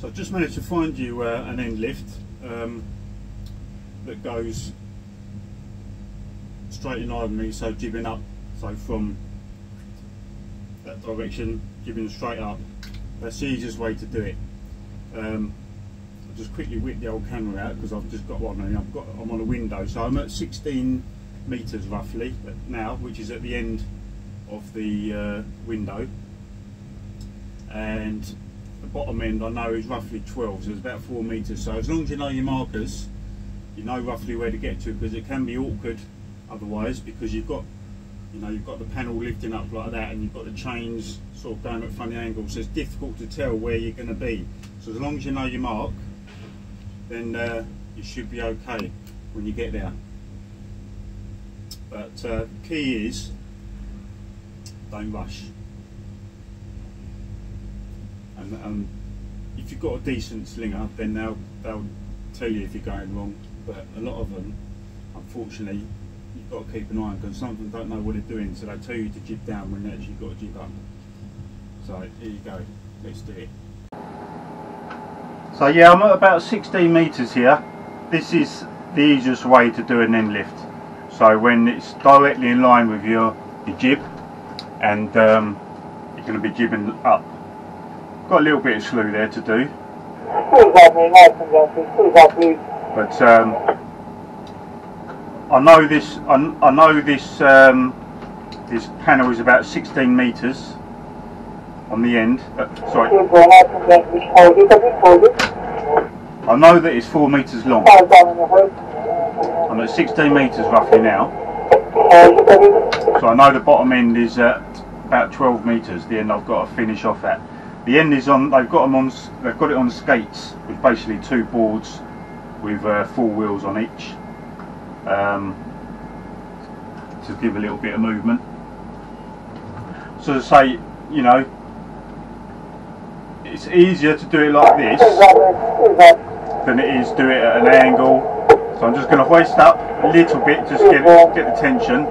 So I've just managed to find you uh, an end lift um, that goes straight in line with me, so jibbing up, so from that direction, jibbing straight up. That's the easiest way to do it. Um, I'll just quickly whip the old camera out because I've just got one and I've got I'm on a window, so I'm at 16 meters roughly now, which is at the end of the uh, window, and the bottom end I know is roughly 12, so it's about four meters. So as long as you know your markers, you know roughly where to get to because it can be awkward otherwise because you've got you know you've got the panel lifting up like that and you've got the chains sort of going at funny angles. So it's difficult to tell where you're going to be. So as long as you know your mark then uh, you should be okay when you get there. But uh, key is don't rush and, and if you've got a decent slinger then they'll, they'll tell you if you're going wrong but a lot of them unfortunately you've got to keep an eye on because some of them don't know what they're doing, so they tell you to jib down when actually you've got to jib up. So here you go, let's do it. So yeah, I'm at about 16 metres here. This is the easiest way to do an end lift. So when it's directly in line with your, your jib and um, you're going to be jibbing up. Got a little bit of slew there to do. But um, I know this. I, I know this. Um, this panel is about 16 meters on the end. Uh, sorry. I know that it's four meters long. I'm at 16 meters roughly now. So I know the bottom end is at about 12 meters. The end I've got to finish off at. The end is on. They've got them on. They've got it on skates with basically two boards with uh, four wheels on each um, to give a little bit of movement. So to say, you know, it's easier to do it like this than it is to do it at an angle. So I'm just going to hoist up a little bit, just get it, get the tension.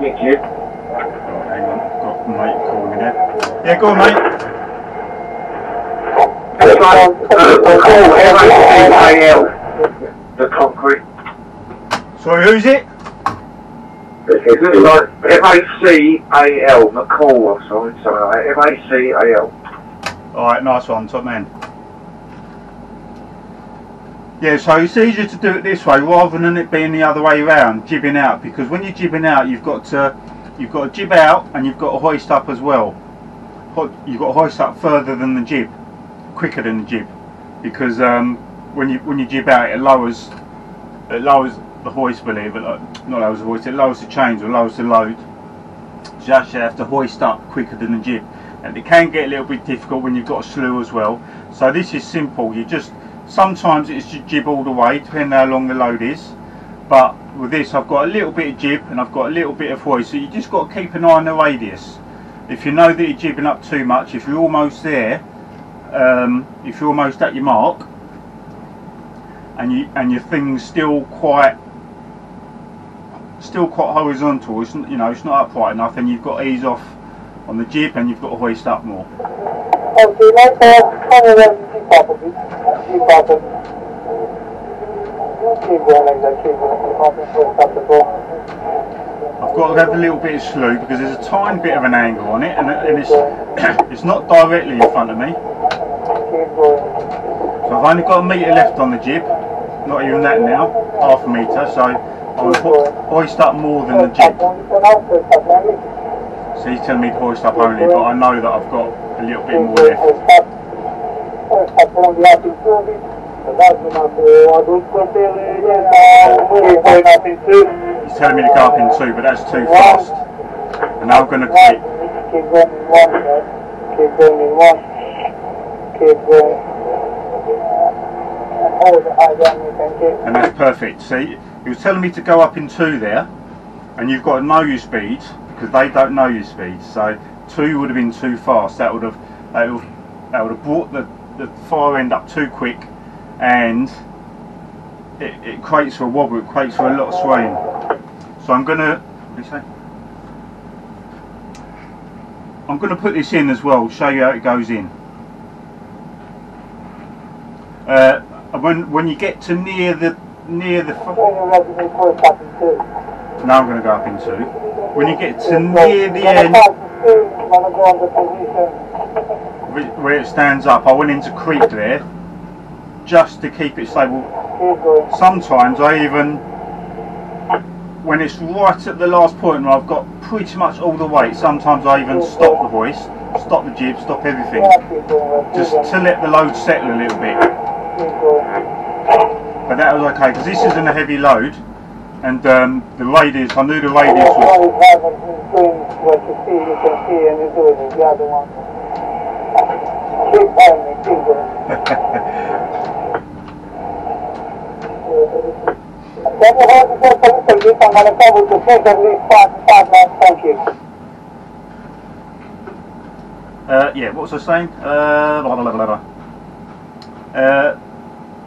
Thank you. Oh, hang on, got mate calling me there. Yeah, go on, mate. The concrete. Sorry, who's it? It looks like M-A-C-A-L. McCall, I'm sorry. Something like that. M-A-C-A-L. Alright, nice one, top man. Yeah, so it's easier to do it this way rather than it being the other way around, jibbing out, because when you're jibbing out you've got to you've got to jib out and you've got to hoist up as well. You've got to hoist up further than the jib, quicker than the jib, because um, when you when you jib out it lowers it lowers the hoist believe it, not lowers the hoist, it lowers the chains or lowers the load. So you actually have to hoist up quicker than the jib. And it can get a little bit difficult when you've got a slew as well. So this is simple. You just sometimes it's just jib all the way, depending how long the load is. But with this, I've got a little bit of jib and I've got a little bit of hoist. So you just got to keep an eye on the radius. If you know that you're jibbing up too much, if you're almost there, um, if you're almost at your mark, and you and your thing's still quite still quite horizontal. It's you know it's not upright enough, and you've got to ease off on the jib, and you've got to hoist up more. I've got to have a little bit of slew because there's a tiny bit of an angle on it, and, it- and it's it's not directly in front of me. So I've only got a metre left on the jib, not even that now, half a metre. So I'll ho- hoist up more than the jib. So he's telling me to hoist up only, but I know that I've got a little bit more left. He's telling me to go up in two, but that's too fast. And now I'm going to keep. Keep going in one, and that's perfect. See, he was telling me to go up in two there, and you've got to know your speed because they don't know your speed. So two would have been too fast. That would have that would that would have brought the the far end up too quick, and it, it creates for a wobble. It creates for a lot of swaying. So I'm gonna. What do you say? I'm going to put this in as well, show you how it goes in. Uh, when when you get to near the near the now I'm going to go up in two. When you get to near the end where it stands up, I went into creep there just to keep it stable. Sometimes I even when it's right at the last point where I've got pretty much all the weight. Sometimes I even stop the hoist, stop the jib, stop everything, just to let the load settle a little bit. But that was okay because this isn't a heavy load, and um, the radius. I knew the radius was. always haven't been doing what you see, you can see, and you're doing. The other one. Keep going. Can you hold the door for me. I'm gonna go with the fish at least five, five minutes. Thank you. Uh, yeah, what was I saying? Uh, blah, blah, blah, blah. Uh,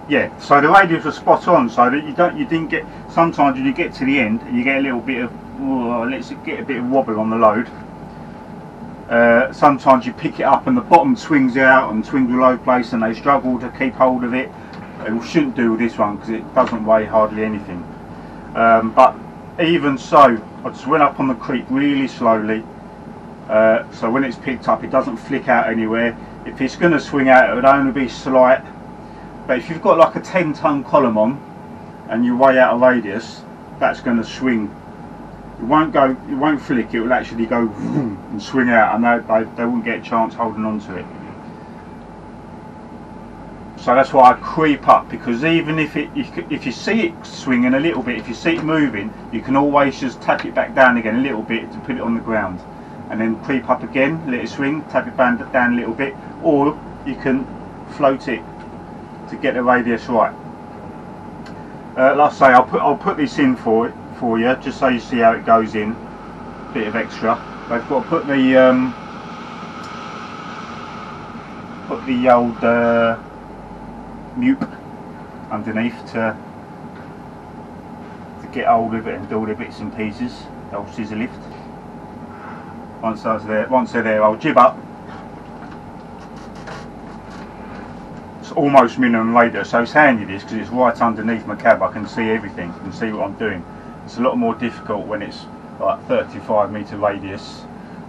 yeah, so the radius was spot on, so that you don't, you didn't get. Sometimes when you get to the end, and you get a little bit of, oh, let's get a bit of wobble on the load. Uh, sometimes you pick it up and the bottom swings out and swings all over place, and they struggle to keep hold of it. It shouldn't do with this one because it doesn't weigh hardly anything. Um, but even so, I just went up on the creep really slowly. Uh, so when it's picked up, it doesn't flick out anywhere. If it's going to swing out, it would only be slight. But if you've got like a 10 ton column on and you weigh out a radius, that's going to swing. It won't go, it won't flick, it will actually go and swing out and they, they, they won't get a chance holding on to it. So that's why I creep up because even if it if, you see it swinging a little bit, if you see it moving, you can always just tap it back down again a little bit to put it on the ground, and then creep up again, let it swing, tap it down a little bit, or you can float it to get the radius right. Uh, like I say, I'll put I'll put this in for it for you just so you see how it goes in. Bit of extra. I've got to put the um, put the old. Uh, MEWP underneath to to get hold of it and do all the bits and pieces. The old scissor lift. Once that's there, once they're there, I'll jib up. Almost minimum radius, so it's handy this because it's right underneath my cab. I can see everything, I can see what I'm doing. It's a lot more difficult when it's like 35 meter radius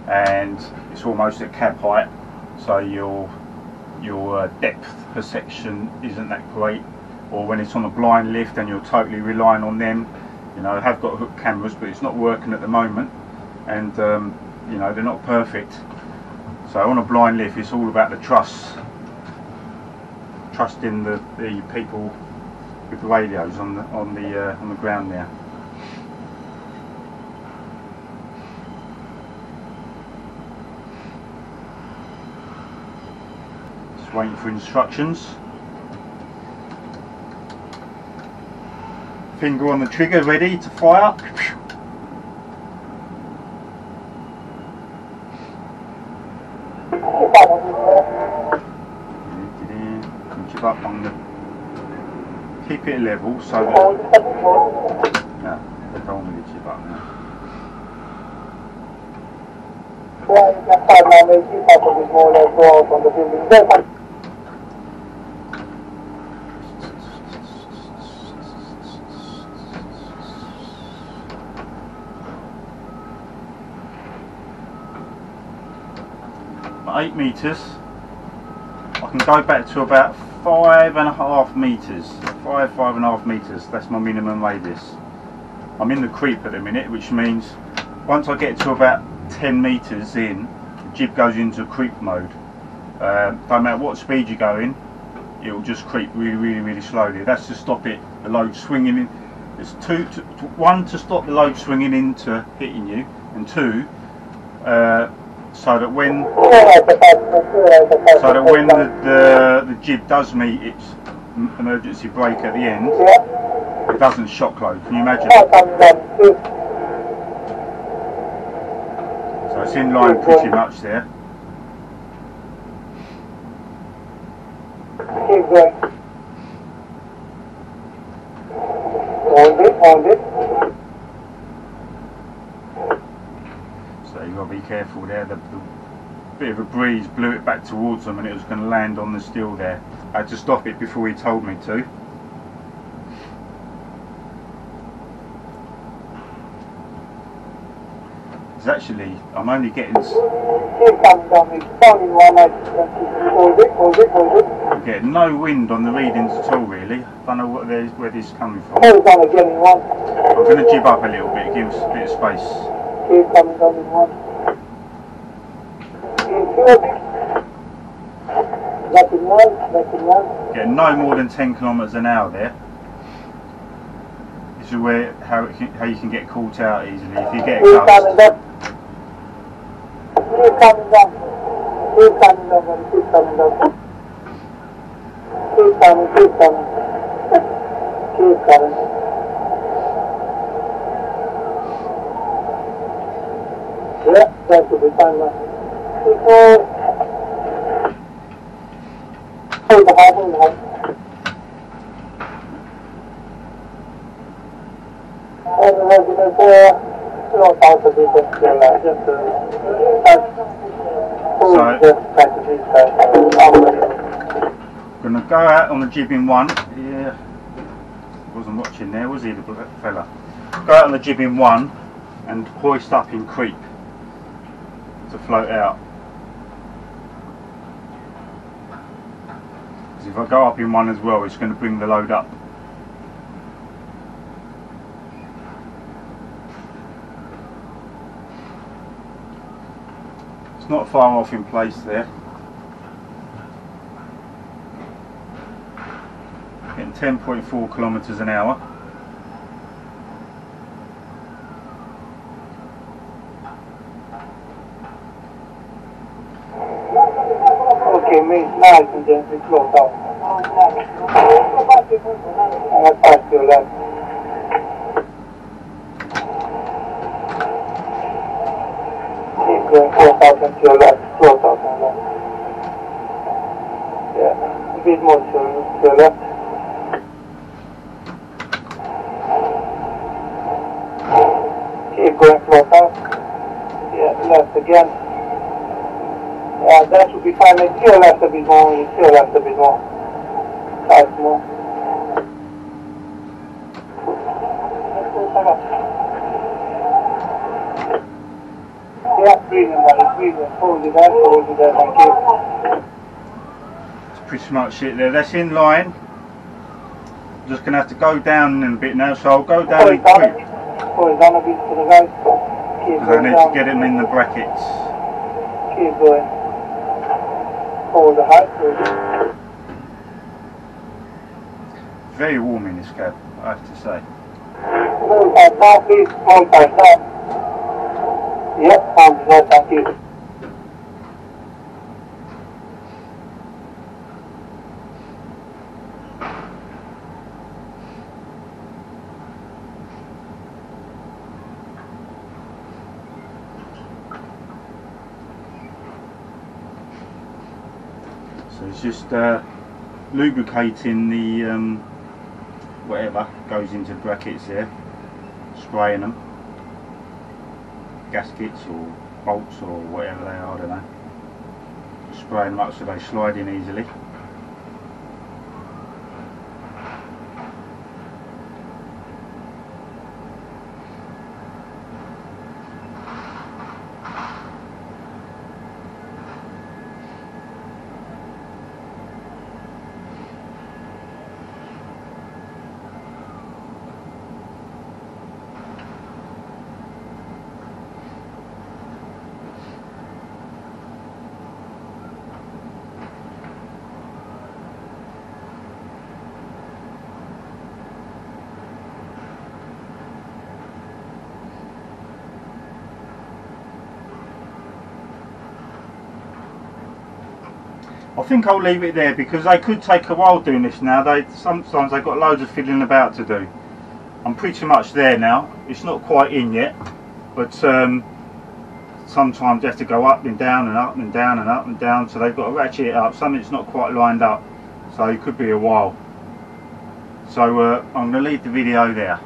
and it's almost at cab height, so your your uh, depth perception isn't that great or when it's on a blind lift and you're totally relying on them you know I have got hook cameras but it's not working at the moment and um, you know they're not perfect so on a blind lift it's all about the trust trusting the, the people with the radios on the on the uh, on the ground there Just waiting for instructions. Finger on the trigger, ready to fire. Jib up on the. Keep it level so that. Hold it a bit more. Yeah, they don't want to jib up now. Well, you now, maybe keep up a bit more, let's go out on the building. Eight meters. I can go back to about five and a half meters. Five, five and a half meters. That's my minimum radius. I'm in the creep at the minute, which means once I get to about 10 meters in, the jib goes into creep mode. Um, don't matter what speed you're going, it will just creep really, really, really slowly. That's to stop it, the load swinging in. it's two, to- one to stop the load swinging into hitting you, and two, uh, so that when so that when the, the, the jib does meet its emergency brake at the end, it doesn't shock load. Can you imagine? So it's in line pretty much there. Hold it, hold it. So you've got to be careful there. The, the, bit of a breeze blew it back towards them and it was going to land on the steel there. I had to stop it before he told me to. It's actually, I'm only getting. I'm getting no wind on the readings at all really. I don't know what where this is coming from. I'm going to jib up a little bit, give us a bit of space. Here comes on in one. Here, two. That's in one, that's in one. Getting no more than 10 kilometres an hour there. This is where how, can, how you can get caught out easily if you get a coming. Yeah, that should be fine now. Try to go out on the jibbing one. Yeah, wasn't watching there, was he, the fella? Go out on the jibbing one and hoist up in creep to float out. If I go up in one as well, it's going to bring the load up. It's not far off in place there. Getting 10.4 kilometres an hour. Okay, means nice and then we close out. Left. Close out and left. Yeah, a bit more to, to left. Keep going, close out. Yeah, left again. Yeah, that should be fine. See left a bit more. See left a bit more. Hold it there. It's pretty much it there. That's in line. Just gonna have to go down in a bit now, so I'll go down in quick. Because I need to get him in the brackets. Keep going. Hold the height. Very warm in this cab, I have to say. Yep. So it's just uh, lubricating the um, whatever goes into the brackets there, spraying them, gaskets or bolts or whatever they are, I don't know. Spraying them up so they slide in easily. I think I'll leave it there because they could take a while doing this now. They sometimes they've got loads of fiddling about to do. I'm pretty much there now. It's not quite in yet, but um, sometimes you have to go up and down and up and down and up and down. So they've got to ratchet it up. Something's not quite lined up, so it could be a while. So uh, I'm going to leave the video there.